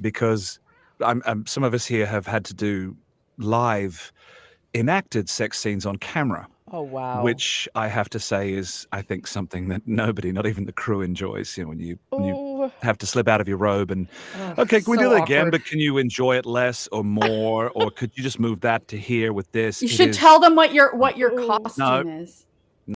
because I'm, I'm, some of us here have had to do live enacted sex scenes on camera. Oh wow. Which I have to say is, I think, something that nobody, not even the crew, enjoys. You know, when you when you oh. have to slip out of your robe and Ugh, okay, can we do that again? But can you enjoy it less or more, or could you just move that to here with this? You It should is- tell them what your what your costume No. is.